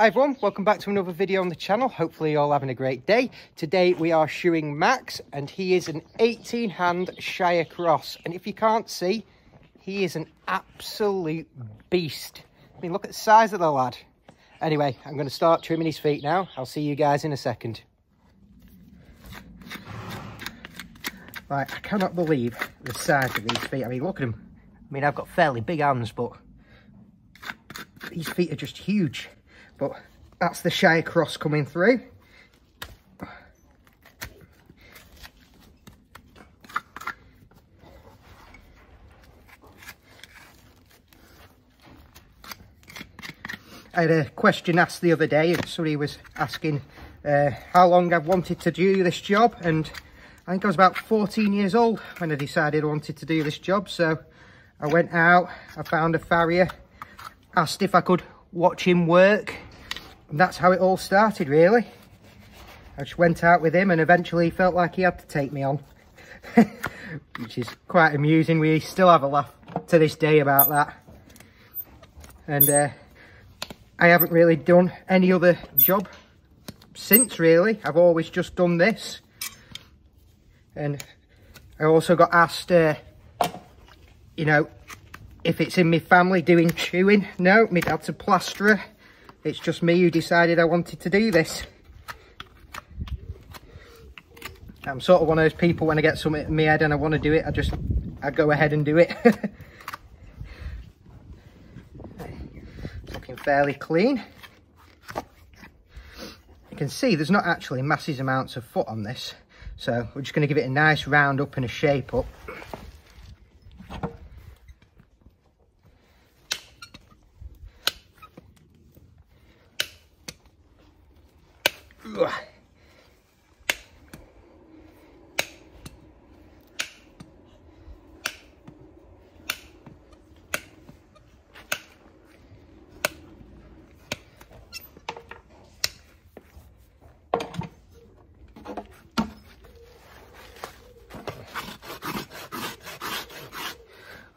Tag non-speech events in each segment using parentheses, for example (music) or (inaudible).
Hi everyone, welcome back to another video on the channel. Hopefully you're all having a great day. Today we are shoeing Max and he is an 18 hand Shire Cross. And if you can't see, he is an absolute beast. I mean, look at the size of the lad. Anyway, I'm going to start trimming his feet now. I'll see you guys in a second. Right, I cannot believe the size of these feet. I mean, look at them. I mean, I've got fairly big hands, but these feet are just huge. But that's the Shire Cross coming through. I had a question asked the other day and somebody was asking uh, how long I've wanted to do this job and I think I was about 14 years old when I decided I wanted to do this job so I went out, I found a farrier, asked if I could watch him work and that's how it all started really. I just went out with him and eventually he felt like he had to take me on. (laughs) Which is quite amusing. We still have a laugh to this day about that. And uh, I haven't really done any other job since really. I've always just done this. And I also got asked, uh, you know, if it's in my family doing shoeing. No, my dad's a plasterer. It's just me who decided I wanted to do this. I'm sort of one of those people when I get something in my head and I want to do it, I just, I go ahead and do it. (laughs) Looking fairly clean. You can see there's not actually massive amounts of foot on this. So we're just going to give it a nice round up and a shape up.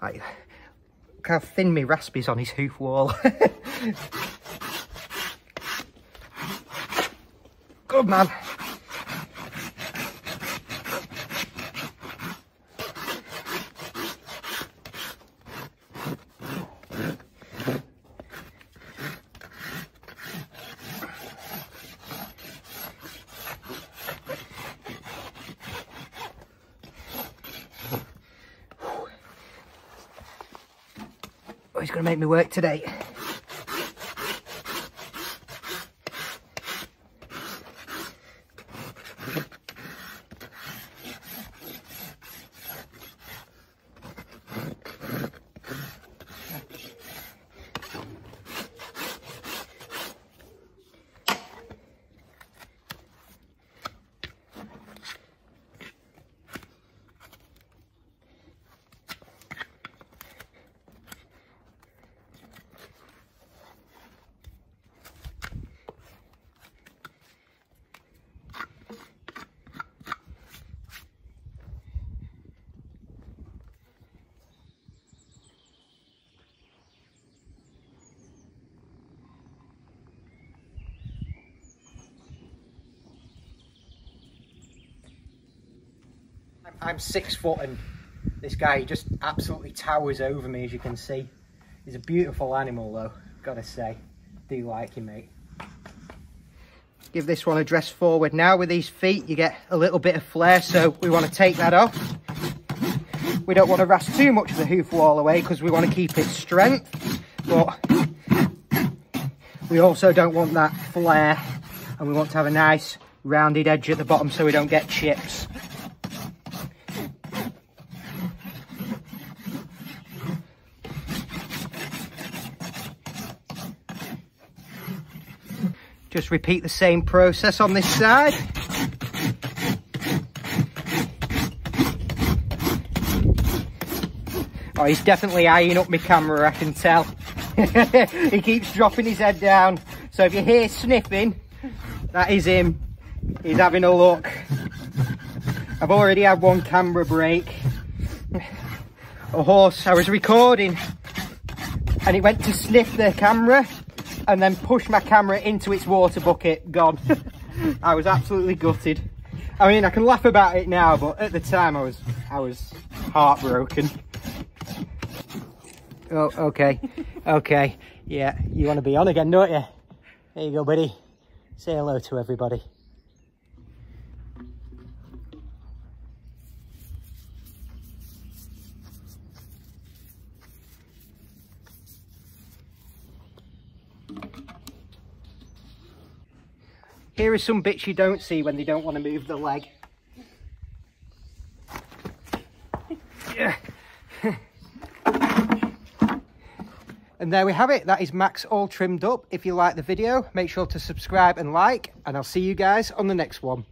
Like, look how thin on his hoof wall. (laughs) Good man. Oh, he's going to make me work today. I'm six foot and this guy just absolutely towers over me as you can see. He's a beautiful animal though, gotta say. Do like him mate. Give this one a dress forward. Now with these feet you get a little bit of flare so we want to take that off. We don't want to rasp too much of the hoof wall away because we want to keep its strength. But we also don't want that flare and we want to have a nice rounded edge at the bottom so we don't get chips. Just repeat the same process on this side. Oh, he's definitely eyeing up my camera, I can tell. (laughs) he keeps dropping his head down. So if you hear sniffing, that is him. He's having a look. I've already had one camera break. A horse, I was recording and it went to sniff the camera and then pushed my camera into its water bucket, gone. (laughs) I was absolutely gutted. I mean, I can laugh about it now, but at the time I was, I was heartbroken. Oh, okay, okay. Yeah, you want to be on again, don't you? There you go, buddy. Say hello to everybody. Here are some bits you don't see when they don't want to move the leg. Yeah. (laughs) and there we have it. That is Max all trimmed up. If you like the video, make sure to subscribe and like, and I'll see you guys on the next one.